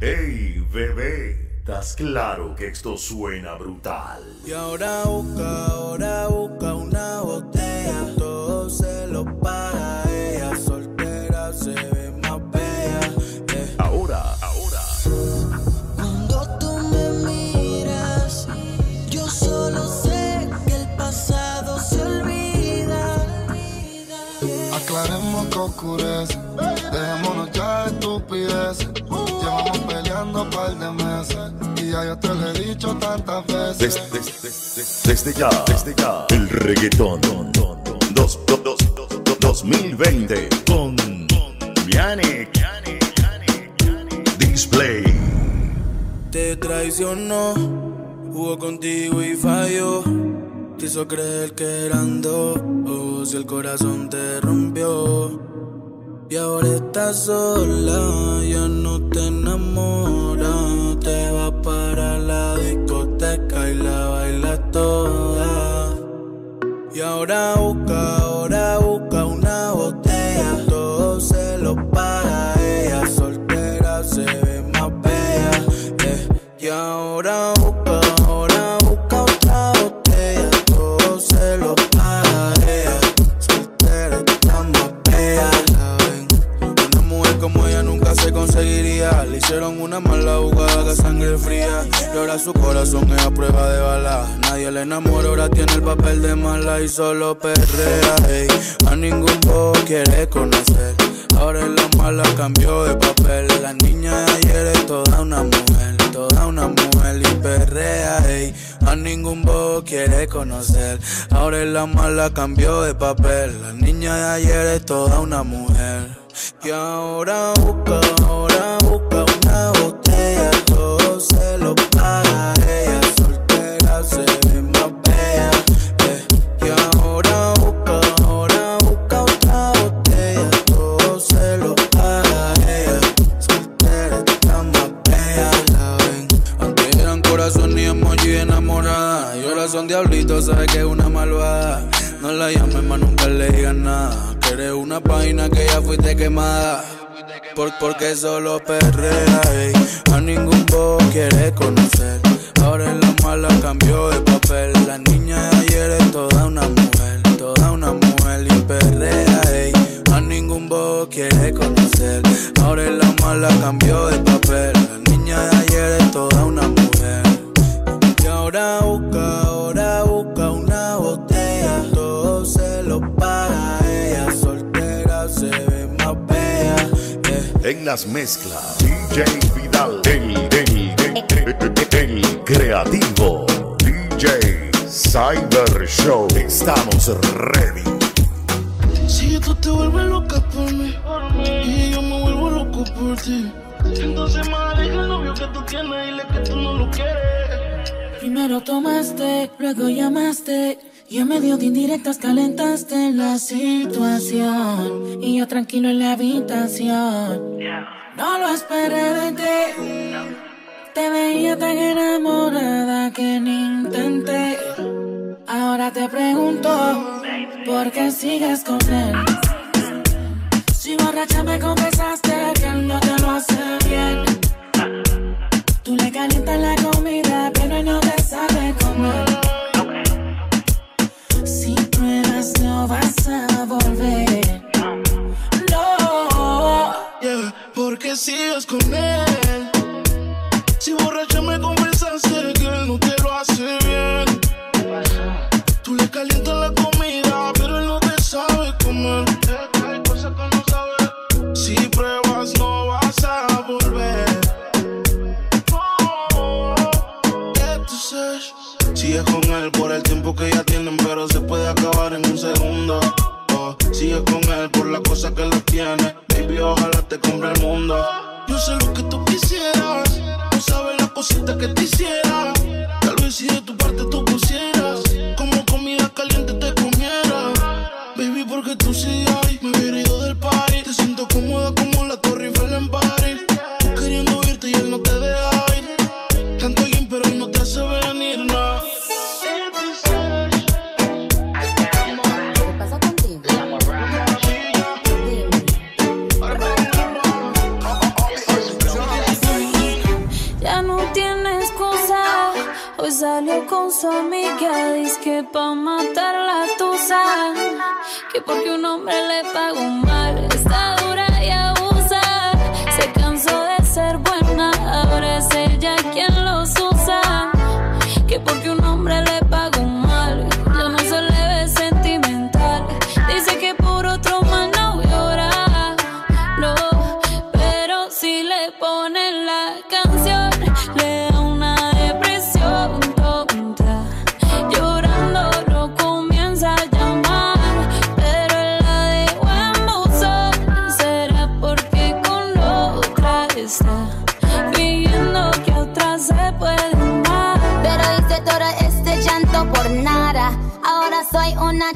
Hey, bebé, ¿estás claro que esto suena brutal? Y ahora busca, ahora busca una botella. Todo se lo paga ella. Soltera se ve más bella. eh. Ahora, ahora, Cuando tú me miras, yo solo sé que el pasado se olvida. Aclaremos que oscurece, dejémonos ya de estupideces. Llevamos peleando un par de meses y ya yo te lo he dicho tantas veces. des- des- des- des- desde ya, desde ya, el reggaetón. Dos, dos, dos, dos, 2020 con Yannick Display. Te traicionó, jugó contigo y falló. Te hizo creer que eran dos, o si el corazón te rompió. Y ahora estás sola, ya no te enamoras. Te vas para la discoteca y la bailas toda. Y ahora busca, Ahora su corazón es a prueba de bala. Nadie le enamora, ahora tiene el papel de mala y solo perrea. ey. A ningún bobo quiere conocer. Ahora la mala cambió de papel. La niña de ayer es toda una mujer. Toda una mujer y perrea. ey. A ningún bobo quiere conocer. Ahora la mala cambió de papel. La niña de ayer es toda una mujer. Y ahora busca, ahora busca una botella. Eres una página que ya fuiste quemada. Por, porque solo perrea, ey. A ningún bobo quiere conocer. Ahora en la mala cambió de papel. La niña de ayer es toda una mujer. Toda una mujer y perrea, ey. A ningún bobo quiere conocer. Ahora en la mala cambió de papel. Las mezclas, DJ Vidal, el, el, el, el creativo, DJ Cyber Show. Estamos ready. Si tú te vuelves loca por mí y yo me vuelvo loco por ti, entonces deja el novio que tú tienes, dile que tú no lo quieres. Primero tomaste, luego llamaste. Y en medio de indirectas calentaste la situación. Y yo tranquilo en la habitación. No lo esperé de ti. Te veía tan enamorada que ni intenté. Ahora te pregunto, ¿por qué sigues con él? Si borracha me confesaste que él no te lo hace bien. Tú le calientas la que te hiciera. Tal vez si de tu porque un hombre le pagó mal,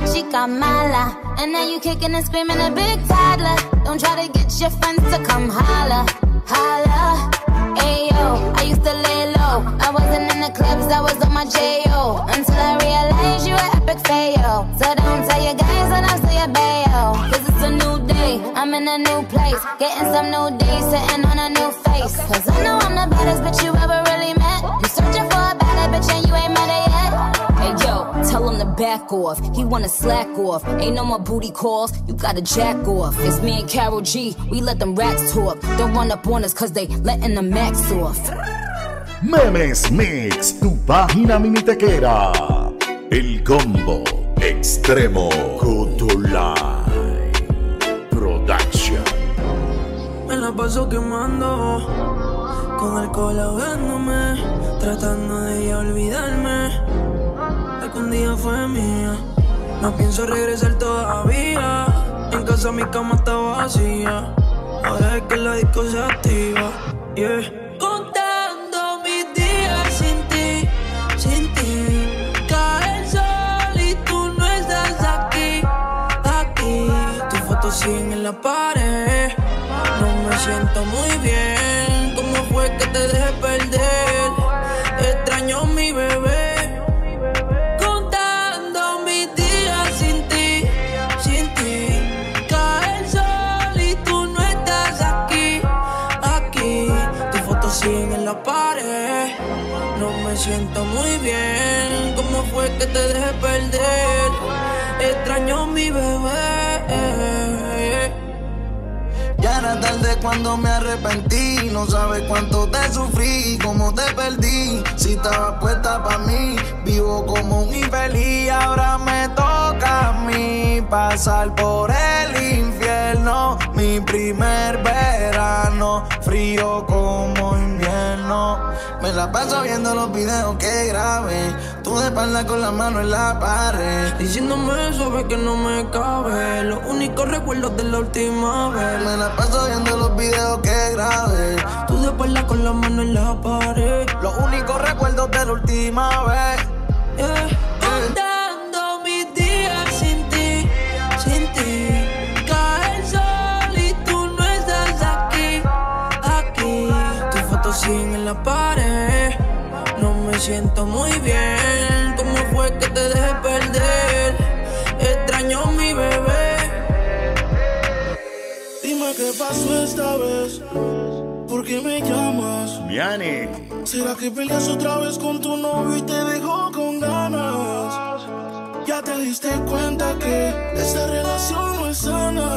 chica mala. And now you kicking and screaming a big toddler. Don't try to get your friends to come holla. Holla. Ayo, I used to lay low. I wasn't in the clubs, I was on my J.O. Until I realized you were epic fail. So don't tell your guys that I'm still your bayo. Cause it's a new day, I'm in a new place. Getting some new days, sitting on a new face. Cause I know I'm the baddest bitch you ever tell him to back off. He wanna slack off. Ain't no more booty calls. You gotta jack off. It's me and Carol G. We let them racks talk. Don't run up on us cause they letting the max off. Memes Mix, tu página minitequera. El combo extremo Cotolai Production. Me la paso quemando, con alcohol ahogándome, tratando de ya olvidarme. Un día fue mía, no pienso regresar todavía. En casa mi cama está vacía, ahora es que la disco se activa. Yeah. Contando mis días sin ti, sin ti. Cae el sol y tú no estás aquí, aquí. Fotos siguen en la pared. No me siento muy bien. ¿Cómo fue que te dejé perder? Te dejé perder? Extraño mi bebé. Ya era tarde cuando me arrepentí. No sabes cuánto te sufrí, cómo te perdí. Si estabas puesta para mí, vivo como un infeliz. Ahora me toca a mí pasar por el infierno. Mi primer verano, frío como. Me la paso viendo los videos que grabé. Tú de espalda con la mano en la pared. Diciéndome suave que no me cabe. Los únicos recuerdos de la última vez. Me la paso viendo los videos que grabé. Tú de espalda con la mano en la pared. Los únicos recuerdos de la última vez. Siento muy bien. ¿Cómo fue que te dejé perder? Extraño mi bebé. Dime qué pasó esta vez. ¿Por qué me llamas? Miani, ¿Será que peleas otra vez con tu novio y te dejó con ganas? Ya te diste cuenta que esta relación no es sana.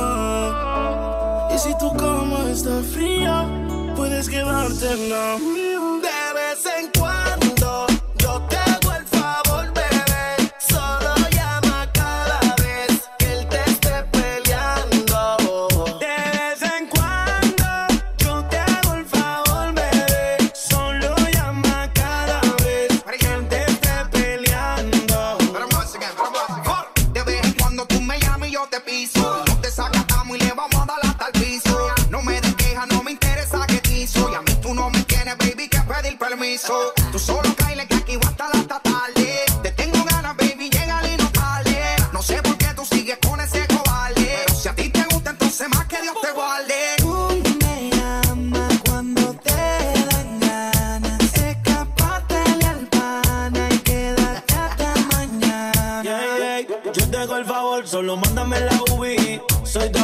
Y si tu cama está fría, puedes quedarte en la mándame la UBI. Soy tu